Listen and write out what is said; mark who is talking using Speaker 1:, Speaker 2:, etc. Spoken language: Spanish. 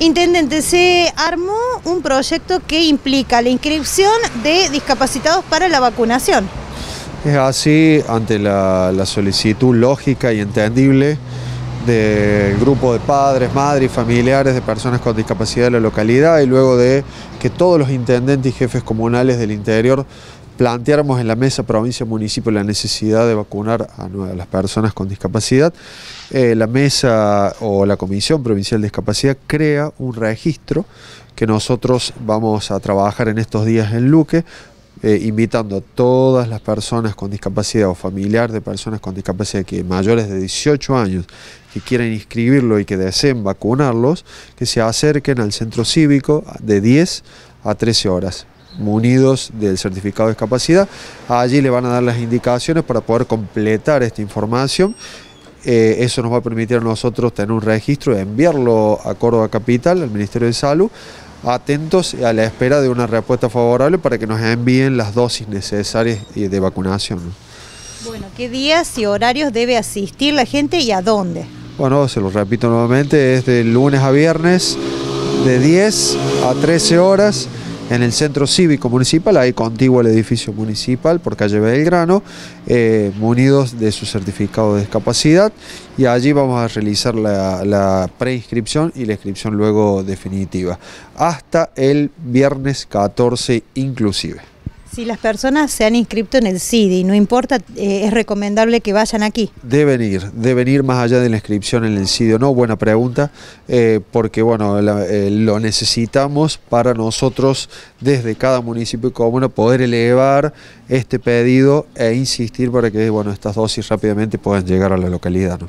Speaker 1: Intendente, se armó un proyecto que implica la inscripción de discapacitados para la vacunación.
Speaker 2: Es así ante la, solicitud lógica y entendible del grupo de padres, madres y familiares de personas con discapacidad de la localidad y luego de que todos los intendentes y jefes comunales del interior planteáramos en la mesa provincia-municipio la necesidad de vacunar a, las personas con discapacidad, eh, la mesa o la Comisión Provincial de Discapacidad crea un registro que nosotros vamos a trabajar en estos días en Luque, eh, invitando a todas las personas con discapacidad o familiar de personas con discapacidad que mayores de 18 años que quieran inscribirlo y que deseen vacunarlos, que se acerquen al centro cívico de 10 a 13 horas munidos del certificado de discapacidad. Allí le van a dar las indicaciones para poder completar esta información. Eh, eso nos va a permitir a nosotros tener un registro y enviarlo a Córdoba Capital, al Ministerio de Salud, atentos a la espera de una respuesta favorable para que nos envíen las dosis necesarias de vacunación.
Speaker 1: Bueno, ¿qué días y horarios debe asistir la gente y a dónde?
Speaker 2: Bueno, se lo repito nuevamente, es de lunes a viernes de 10 a 13 horas en el centro cívico municipal, ahí contiguo al edificio municipal por calle Belgrano, eh, munidos de su certificado de discapacidad y allí vamos a realizar la, la preinscripción y la inscripción luego definitiva, hasta el viernes 14 inclusive.
Speaker 1: Si las personas se han inscrito en el CIDI, no importa, eh, es recomendable que vayan aquí.
Speaker 2: Deben ir, deben ir más allá de la inscripción en el CIDI o no, buena pregunta, eh, porque bueno, eh, lo necesitamos para nosotros desde cada municipio y comuna poder elevar este pedido e insistir para que bueno, estas dosis rápidamente puedan llegar a la localidad.